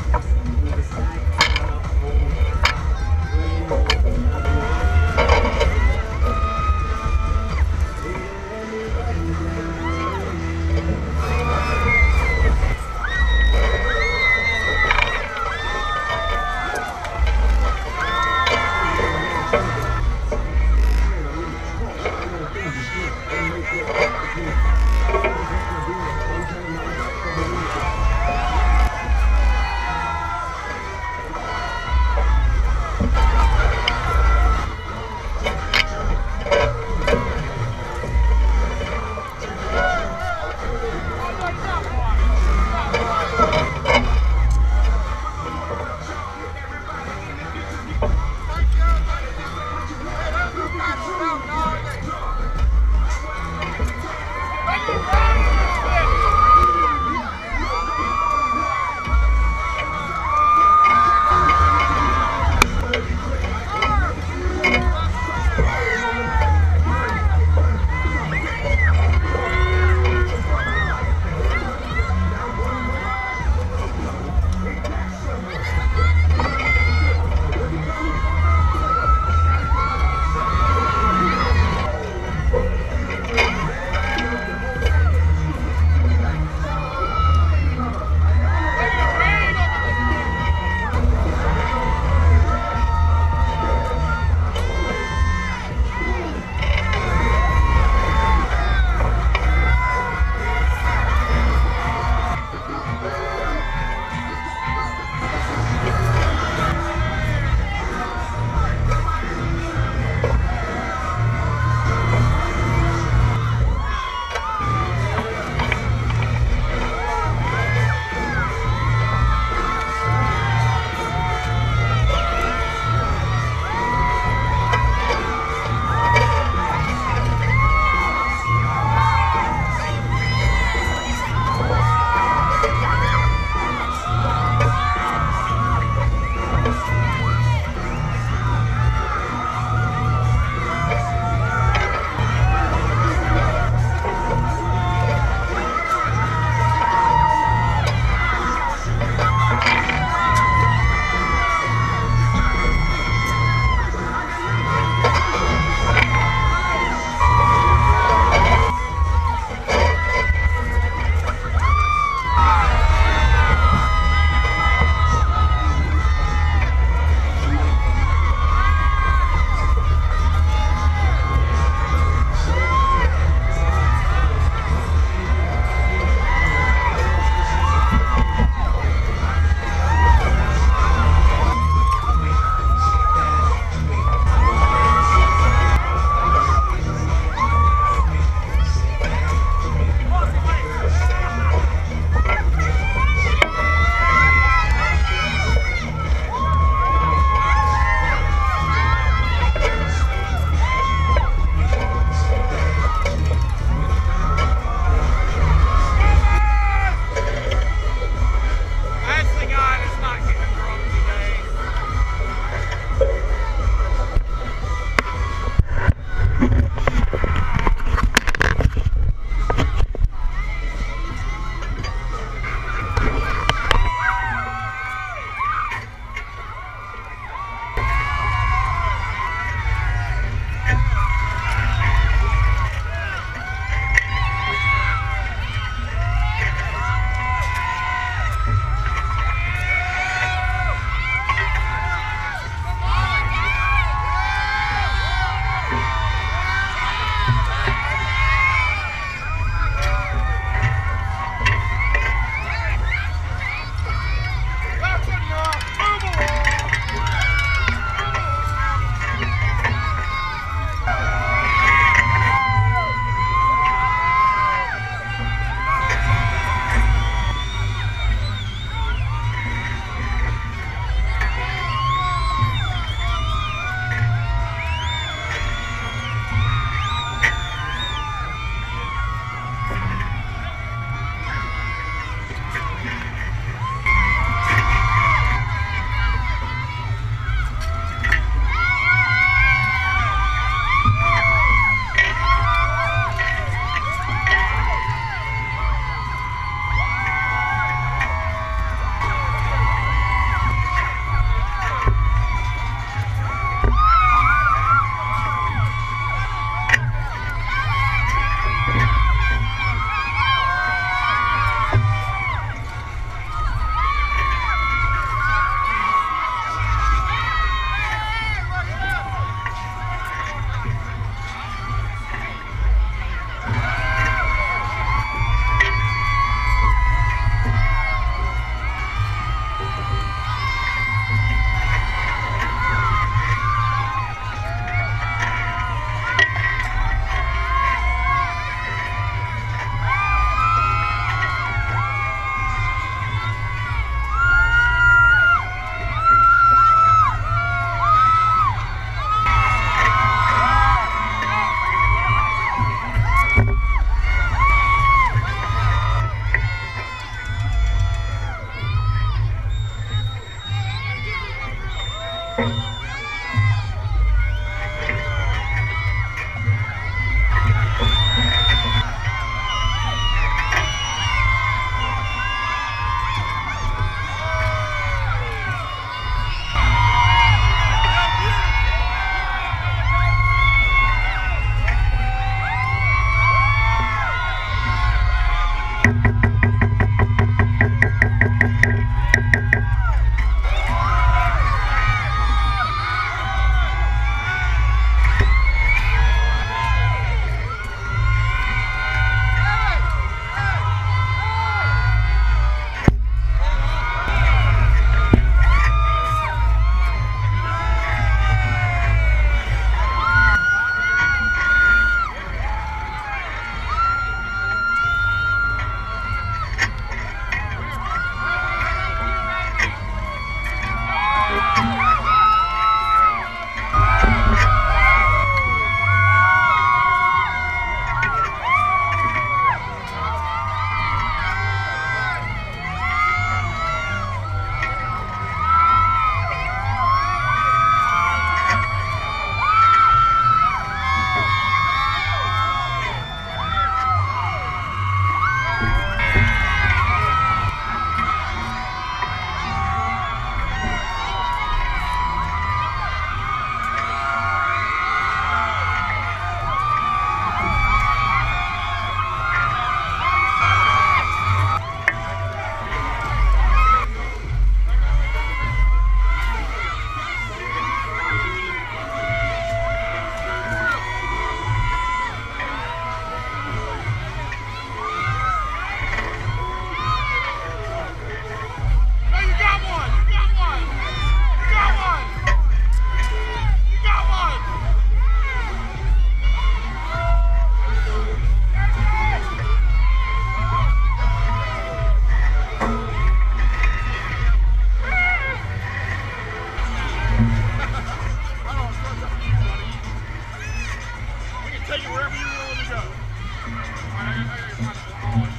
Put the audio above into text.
Thank take it wherever you want to go.